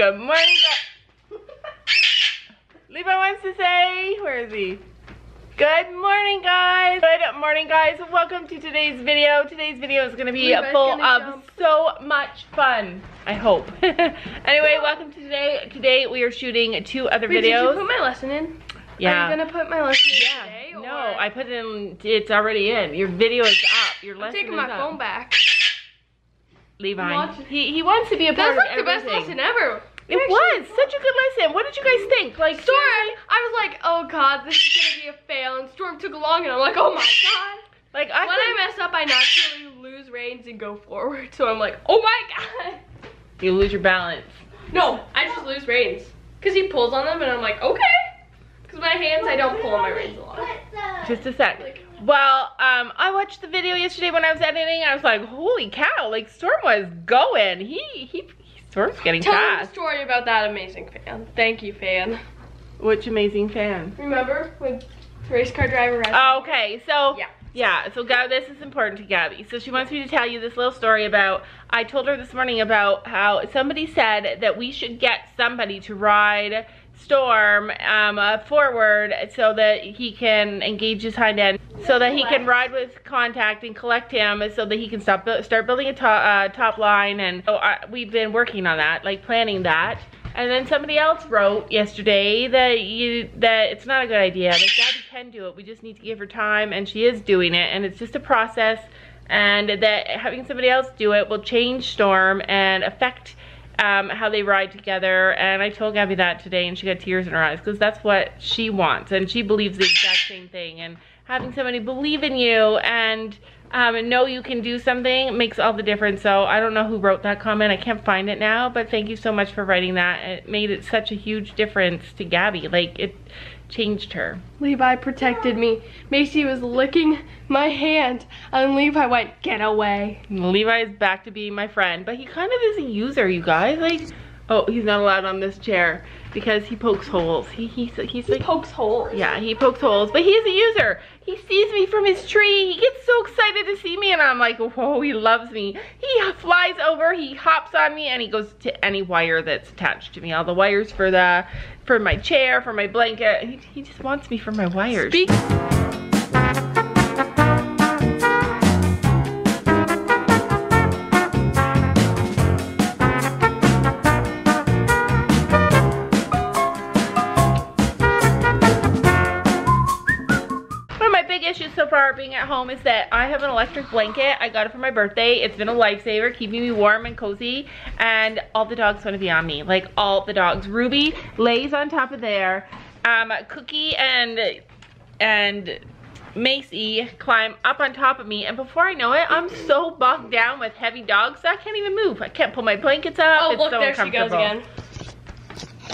Good morning, guys. Levi wants to say, where is he? Good morning, guys. Good morning, guys. Welcome to today's video. Today's video is going to be Levi's full of jump. so much fun. I hope. anyway, welcome to today. Today we are shooting two other Wait, did you videos. put my lesson in? yeah. Are you gonna put my lesson in yeah. today? No, or- I put it in. It's already in. Your video is up. Your I'm lesson taking my phone back. Levi. He he wants to be a part That's like of the best lesson ever. It was such a good lesson. What did you guys think? Like Storm? I was like, oh god, this is gonna be a fail. And Storm took long, and I'm like, oh my god. Like I when could, I mess up, I naturally lose reins and go forward. So I'm like, oh my god. you lose your balance. No, I just lose reins. Because he pulls on them, and I'm like, okay. Because my hands, I don't pull on my reins a lot. Just a sec. Like, Well, um, I watched the video yesterday when I was editing. I was like, holy cow! Like Storm was going. He he. Getting tell them the fast. story about that amazing fan. Thank you, fan. Which amazing fan. Remember when race car driver? Oh, okay, so Yeah. yeah, so Gab, this is important to Gabby. So she wants me to tell you this little story about. I told her this morning about how somebody said that we should get somebody to ride Storm um, uh, forward so that he can engage his hind end, so that he can ride with contact and collect him, so that he can stop start building a to- uh, top line. And so uh, we've been working on that, like planning that. And then somebody else wrote yesterday that you that it's not a good idea. That Gabby can do it. We just need to give her time, and she is doing it. And it's just a process, and that having somebody else do it will change Storm and affect um, how they ride together. And I told Gabby that today, and she got tears in her eyes because that's what she wants, and she believes the exact same thing. And having somebody believe in you and um, know you can do something makes all the difference. So I don't know who wrote that comment. I can't find it now, but thank you so much for writing that. It made it such a huge difference to Gabby. Like it changed her. Levi protected me. Macy was licking my hand, and Levi went, "Get away." Levi is back to being my friend, but he kind of is a user, you guys. Like, oh, he's not allowed on this chair because he pokes holes. He he's he's He like pokes holes. Yeah, he pokes holes, but he is a user. He sees me from his tree. He gets so excited to see me, and I'm like, whoa, he loves me. He flies over, he hops on me, and he goes to any wire that's attached to me. All the wires for the, for my chair, for my blanket. He, he just wants me for my wires. Speak. Being at home is that I have an electric blanket. I got it for my birthday. It's been a lifesaver, keeping me warm and cozy. And all the dogs want to be on me. Like all the dogs. Ruby lays on top of there. Um, Cookie and and Macy climb up on top of me. And before I know it, I'm so bogged down with heavy dogs that I can't even move. I can't pull my blankets up. Oh, it's look, so there she goes again.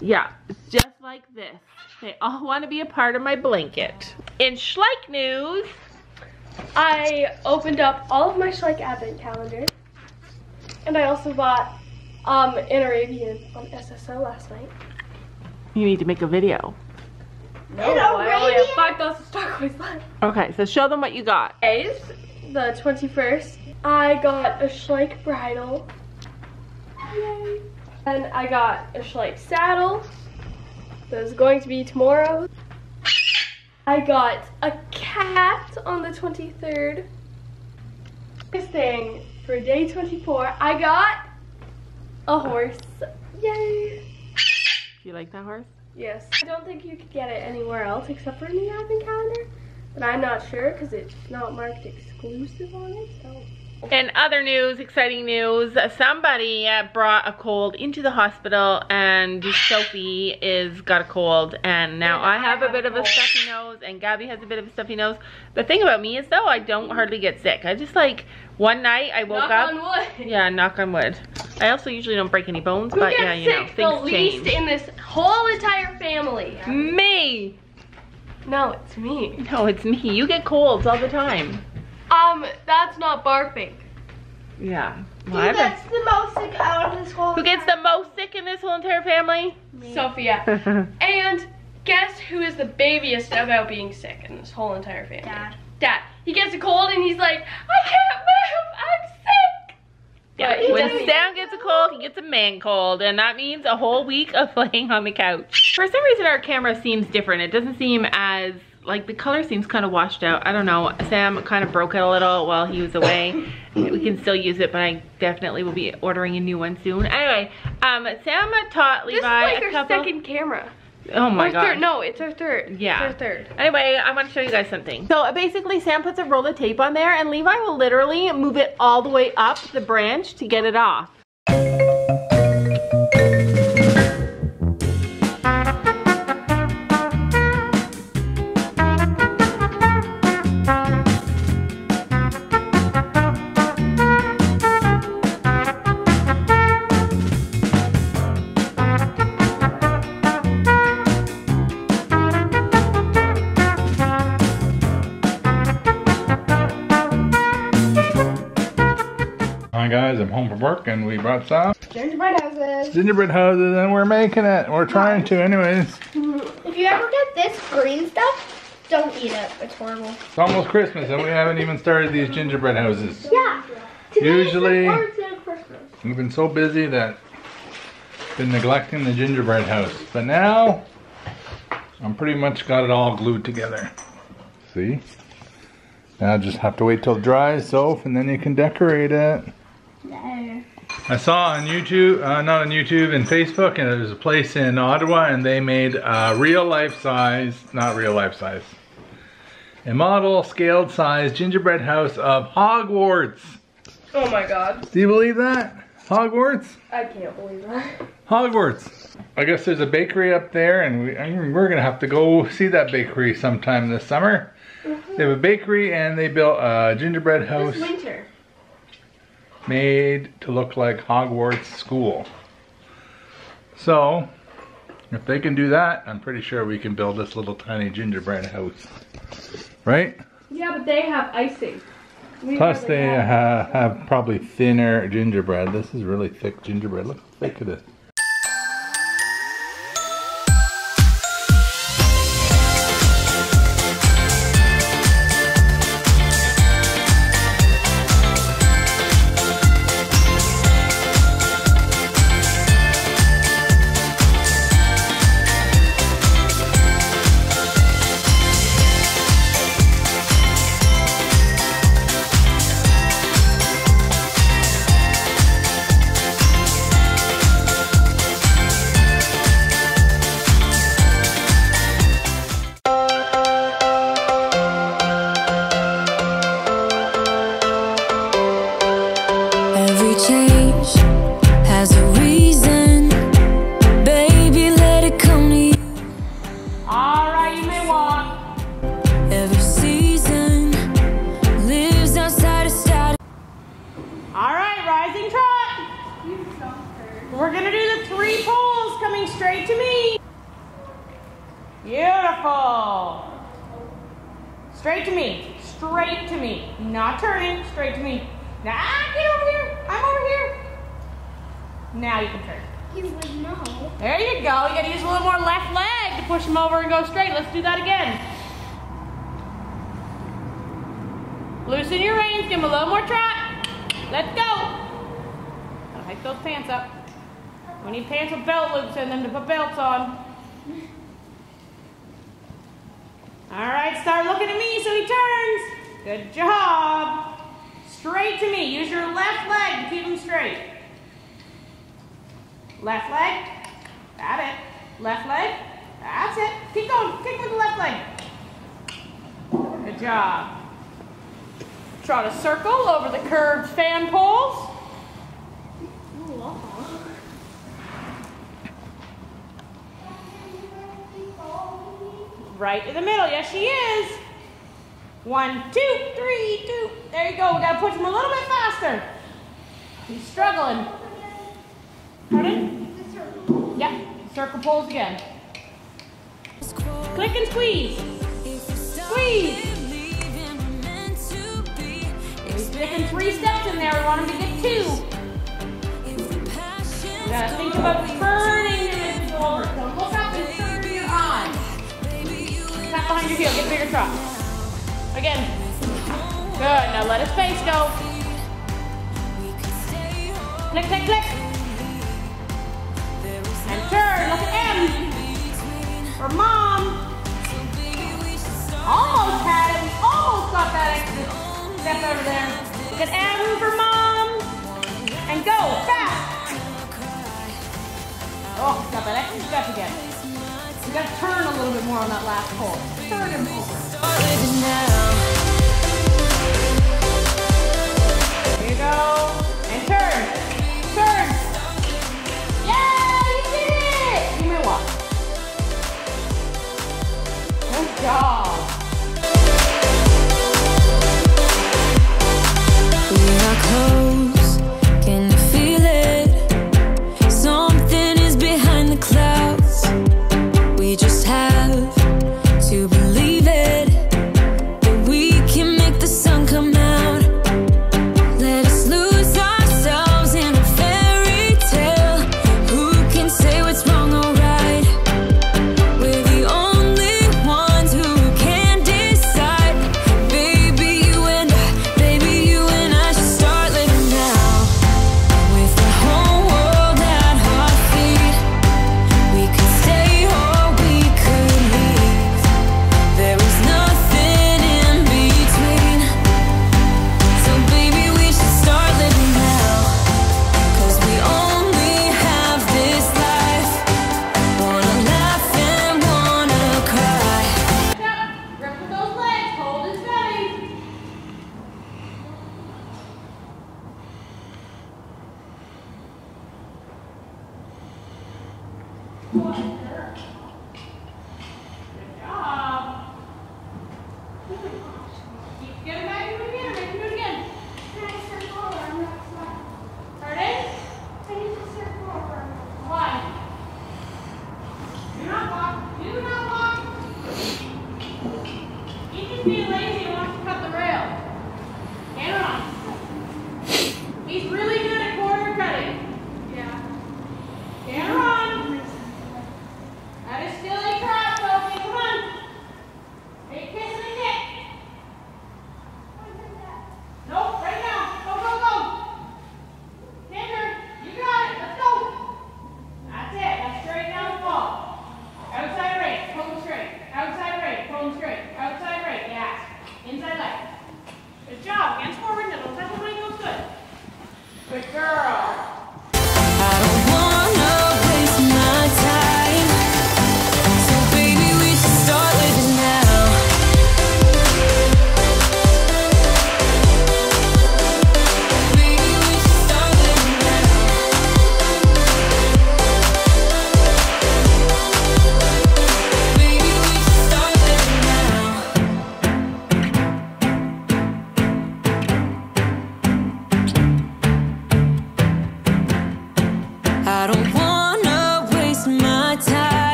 Yeah, it's just like this. They all want to be a part of my blanket. In Schleich news, I opened up all of my Schleich advent calendars, and I also bought um, an Arabian on SSO last night. you need to make a video. No, I only have 5,000 star coins left. Okay, so show them what you got. Days, the 21st, I got a Schleich bridle. Yay. And I got a Schleich saddle. That is going to be tomorrow. I got a cat on the 23rd. This thing for day 24, I got a horse. Yay! Do you like that horse? Yes. I don't think you could get it anywhere else except for in the advent calendar. But I'm not sure because it's not marked exclusive on it. So In other news, exciting news, somebody uh, brought a cold into the hospital and Sophie is got a cold and now I I have a bit a of a stuffy nose and Gabby has a bit of a stuffy nose. The thing about me is though, I don't hardly get sick. I just like, one night I woke knock up. on wood. Yeah, knock on wood. I also usually don't break any bones, Who but yeah, you know, things the least change. in this whole entire family? Me! No, it's me. No, it's me. You get colds all the time. Um, that's not barfing. Yeah. Well, Who I've gets the most sick out of this whole Who gets the most sick in this whole entire family? Sophia. And guess who is the babiest about being sick in this whole entire family? Dad. Dad. He gets a cold and he's like, I can't move. I'm sick. Yeah, he when doesn't- Sam gets a cold, he gets a man cold, and that means a whole week of laying on the couch. For some reason, our camera seems different. It doesn't seem as, like, the color seems kind of washed out. I don't know. Sam kind of broke it a little while he was away. we can still use it, but I definitely will be ordering a new one soon. Anyway, um, Sam taught Levi This is like a our couple. second camera. oh my god. No, it's our third. Yeah. It's our third. Anyway, I want to show you guys something. So basically Sam puts a roll of tape on there and Levi will literally move it all the way up the branch to get it off. Guys, I'm home from work and we brought some Gingerbread houses. gingerbread houses and we're making it. We're trying to anyways. If you ever get this green stuff, don't eat it. It's horrible. It's almost Christmas and we haven't even started these gingerbread houses. Yeah. Usually- Christmas. We've been so busy that been neglecting the gingerbread house. But now I'm pretty much got it all glued together. See? Now just have to wait till it dries, Soph, and then you can decorate it. No. I saw on YouTube, uh, not on YouTube, and Facebook, and there's a place in Ottawa, and they made uh, real life size, not real life size, a model scaled size gingerbread house of Hogwarts. Oh my god. Do you believe that? Hogwarts? I can't believe that. Hogwarts. I guess there's a bakery up there, and we, we're gonna have to go see that bakery sometime this summer. They have a bakery, and they built a gingerbread house This winter. Made to look like Hogwarts school. So, if they can do that, I'm pretty sure we can build this little tiny gingerbread house. Right? Yeah, but they have icing. We Plus they have. ha have probably thinner gingerbread. This is really thick gingerbread. Look how thick it is. We're gonna do the three poles coming straight to me. Beautiful. Straight to me. Straight to me. Not turning. Straight to me. Now ah, get over here. I'm over here. Now you can turn. You would know. There you go. You gotta use a little more left leg to push him over and go straight. Let's do that again. Loosen your reins. Give him a little more trot. Let's go. Hike those pants up. We need pants with belt loops in them to put belts on. All right, start looking at me so he turns. Good job. Straight to me. Use your left leg to keep him straight. Left leg. Got it. Left leg. That's it. Keep going. Kick with the left leg. Good job. Trot a circle over the curved fan poles. Right in the middle. Yes, she is. One, two, three, two. There you go. We gotta push him a little bit faster. He's struggling. Pardon? Yep. Circle poles again. Click and squeeze. Squeeze. He's sticking three steps in there. We want him to get two. You gotta think about turning your hips over behind your heel. Get bigger Trot Again. Good. Now let his face go. Click, click, click. And turn. Look at M. For mom. Almost had him. Almost got that extra step over there. Look at M for mom. And go. Fast. Oh, got that extra step again. You gotta turn a little bit more on that last pull. Start living now.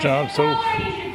job. So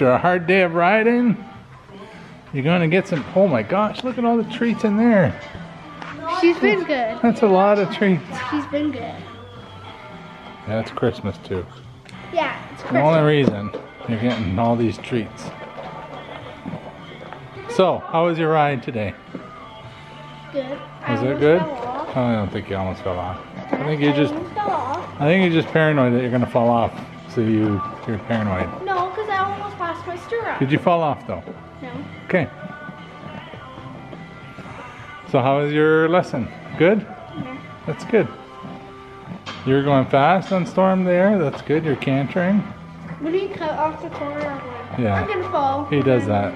After a hard day of riding, you're going to get some. Oh my gosh, look at all the treats in there. She's been good. That's a lot of treats. She's been good. Yeah, it's Christmas too. Yeah, it's Christmas. The only reason you're getting all these treats. So, how was your ride today? Good. I Was it good? Oh, I don't think you almost fell off. I think you just, fell off. I think you're just paranoid that you're gonna fall off. So you, you're paranoid. No, my. Did you fall off though? No. Okay. So how was your lesson? Good? That's good. You're going fast on Storm there. That's good. You're cantering. When you cut off the corner, I'm like, Yeah. I'm gonna fall. He does that.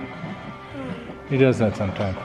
He does that sometimes.